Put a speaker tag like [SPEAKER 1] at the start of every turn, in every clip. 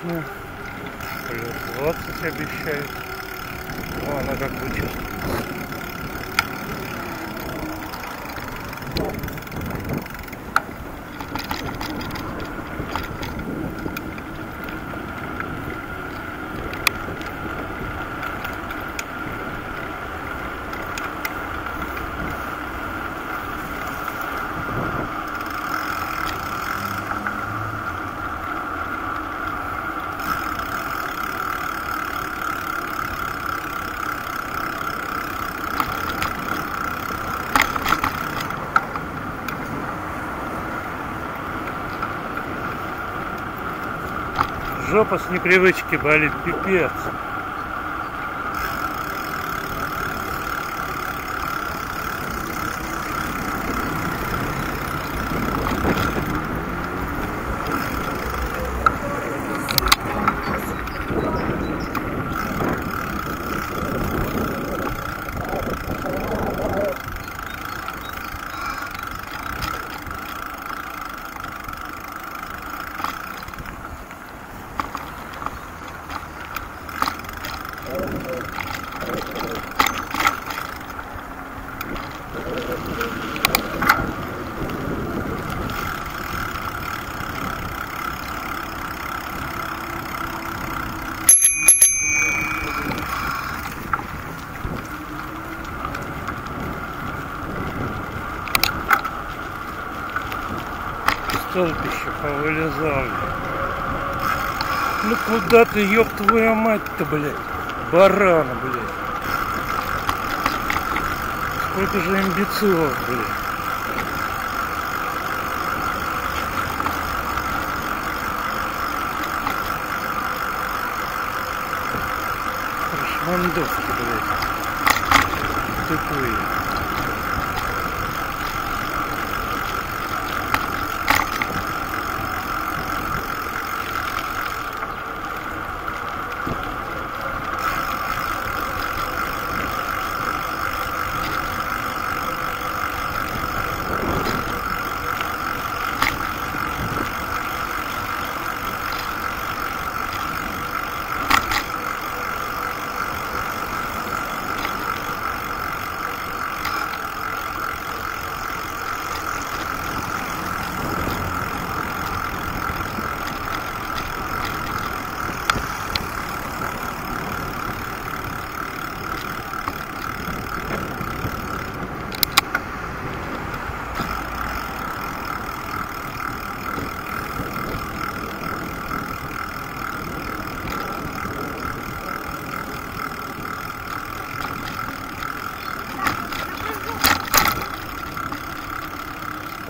[SPEAKER 1] Отличная. Плюс 20 обещают. Но она как бы Жопа с непривычки болит, пипец. Повылезал. Ну куда ты, ёб твою мать-то, блядь? Барана, блядь. Сколько же имбецилов, блядь. Шмандовки, блядь. Тупые.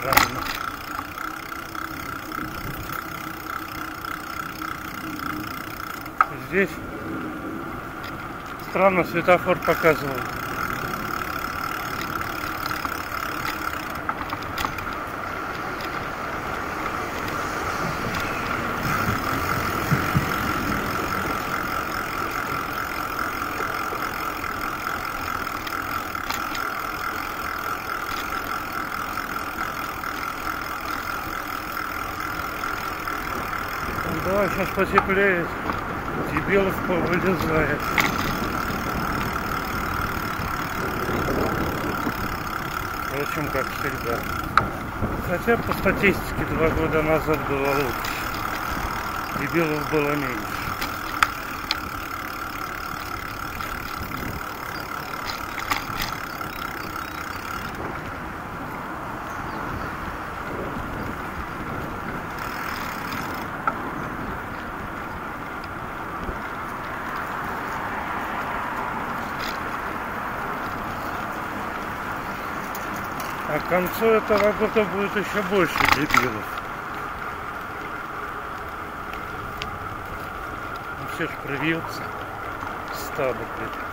[SPEAKER 1] Странно. Здесь Странно, светофор показывал. Да, сейчас потеплеет. Дебилов повылезает. Впрочем, как всегда. Хотя по статистике два года назад было лучше. Дебилов было меньше. А к концу этого года будет еще больше дебилов. Ну, все ж привьются. Стадо, блядь.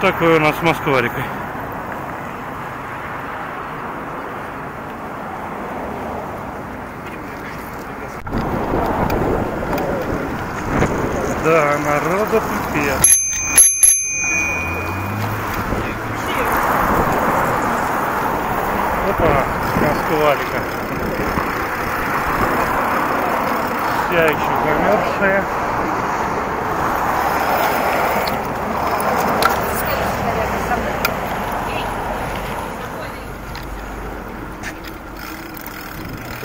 [SPEAKER 1] Вот такой у нас Москварика. Да, народу пипец.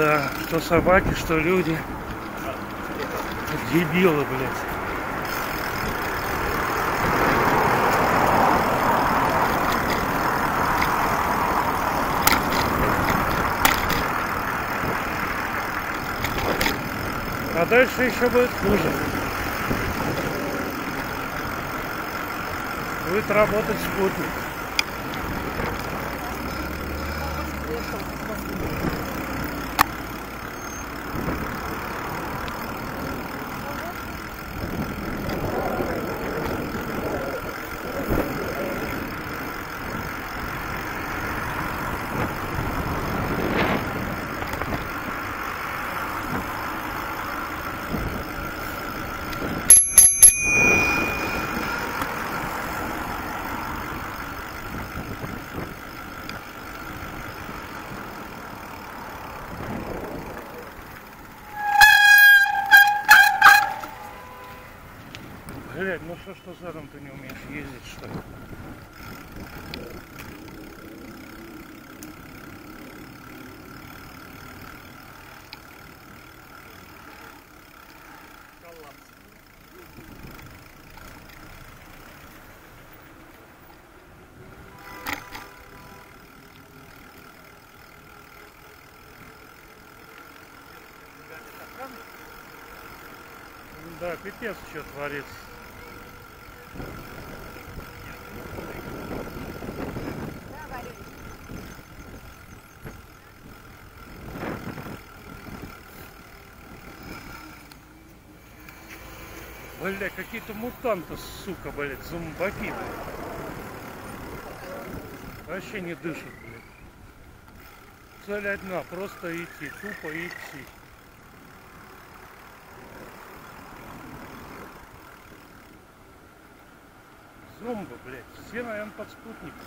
[SPEAKER 1] Да, что собаки, что люди. Дебилы, блядь. А дальше еще будет хуже. Будет работать спутник. Что, что задом ты не умеешь ездить, что ли? Да, пипец, что творится. Бля, какие-то мутанты, сука, блядь, зомбаки, блядь. Вообще не дышат, блядь. Цель одна, просто идти, тупо идти. Зомбы, блядь, все, наверное, под спутником.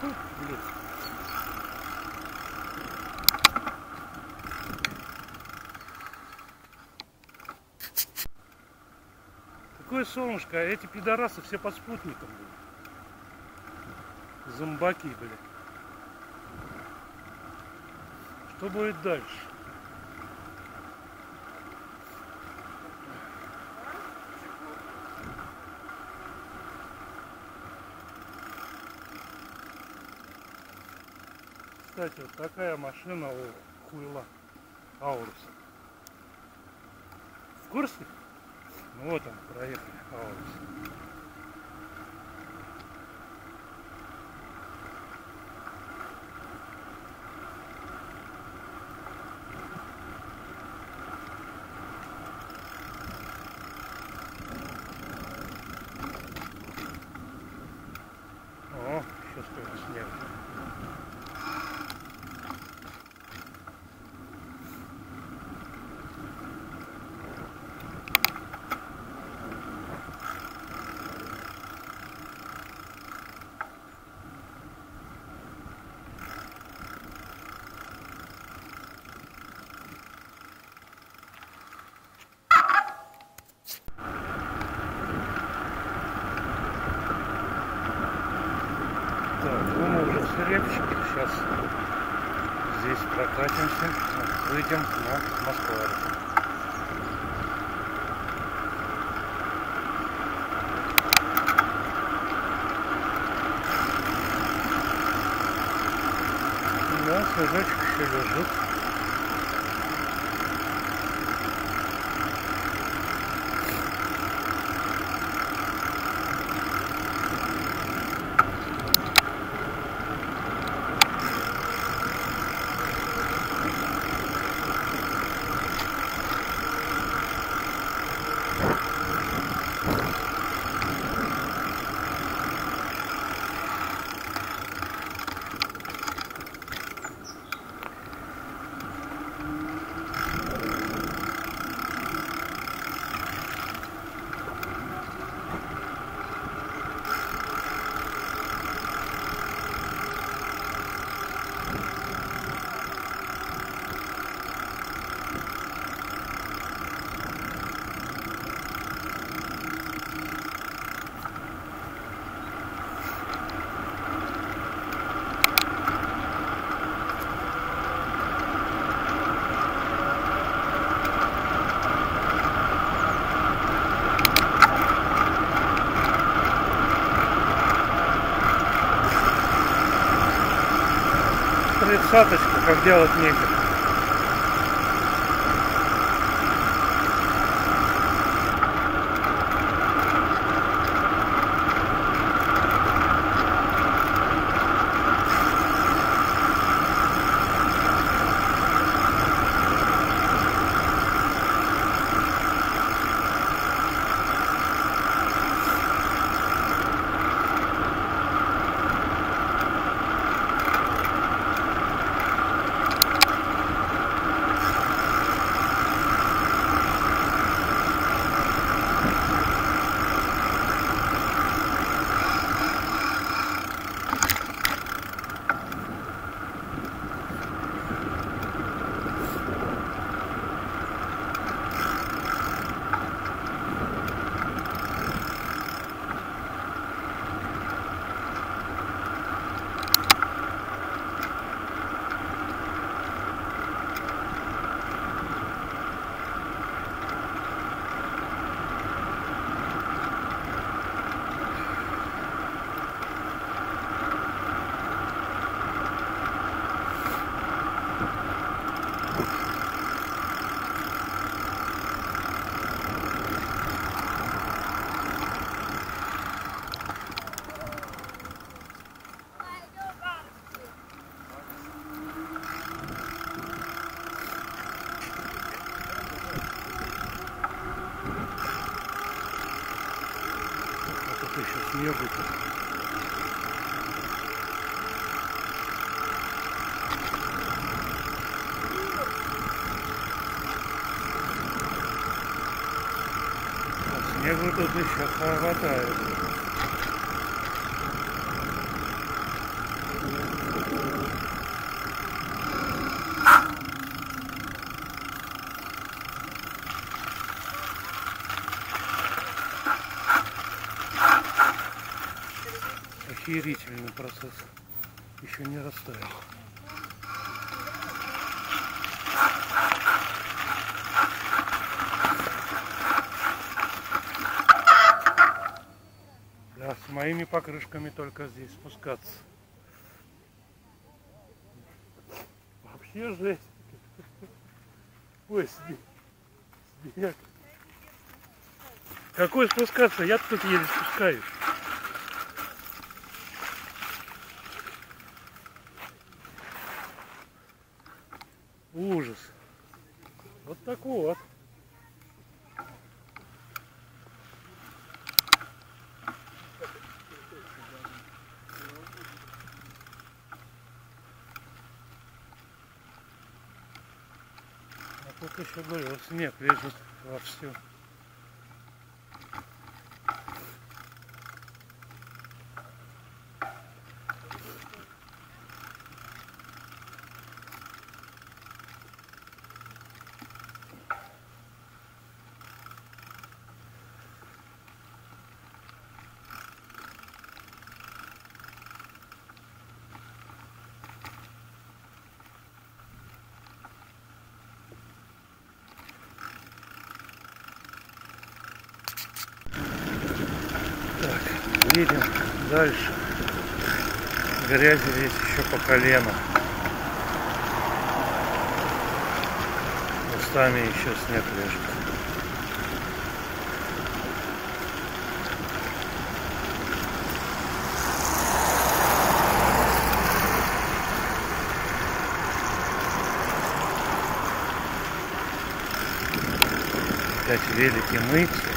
[SPEAKER 1] Фу, блядь. Какое солнышко, а эти пидорасы все под спутником, блядь. Зомбаки, блядь. Что будет дальше? Кстати, вот такая машина у хуйла Ауруса. В курсе? Ну вот он, проехали Аурус. О, сейчас кто-то снял. Так, ну мы уже в Серебчике. Сейчас здесь прокатимся, выйдем на Москву. Да, снежочек еще лежит. Тридцаточка, как делать нехер. Тут еще хватает. Охерительный процесс. Еще не растаял. Да, с моими покрышками только здесь спускаться. Вообще жесть. Ой, снег. Какой спускаться? Я тут еле спускаюсь. Ужас. Вот так вот. Тут еще говорю, снег лежит вовсю. Так, едем дальше. Грязи здесь еще по колено. Местами еще снег лежит. Опять велики мыть.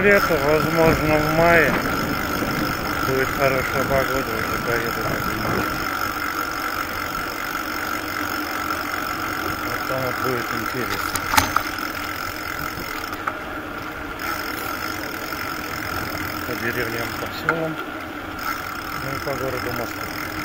[SPEAKER 1] Лету, возможно в мае, будет хорошая погода, уже поеду. Вот там будет интересно. по деревням, по селам, ну и по городу Москва.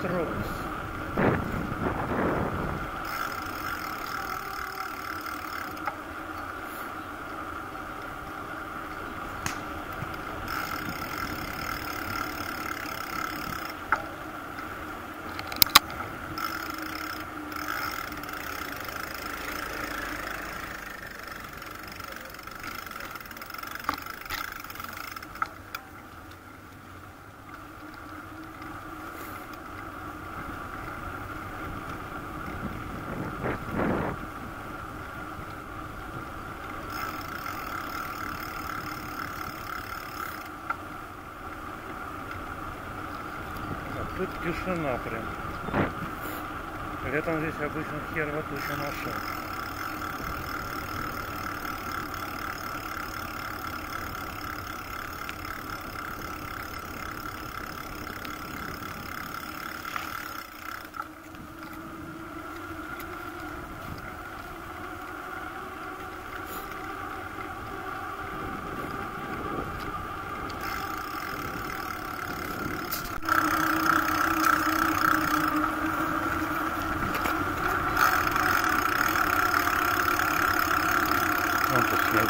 [SPEAKER 1] through. Тут тишина прям. Летом здесь обычно херва туча машин.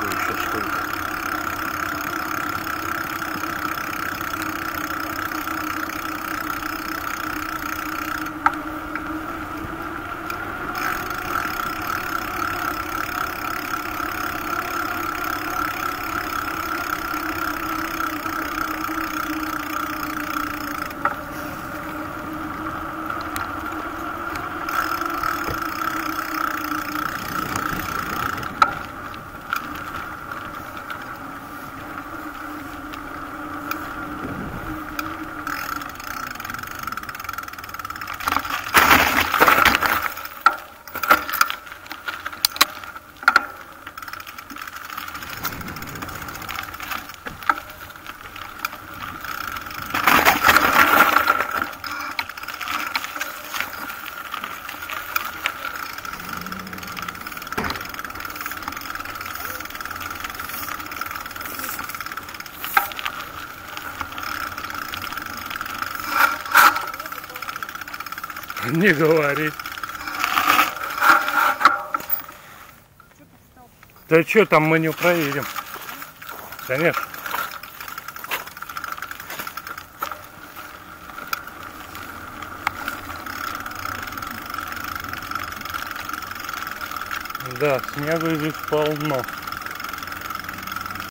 [SPEAKER 1] По Не говори. Да что там мы не проедем? Конечно. Да, снега здесь полно.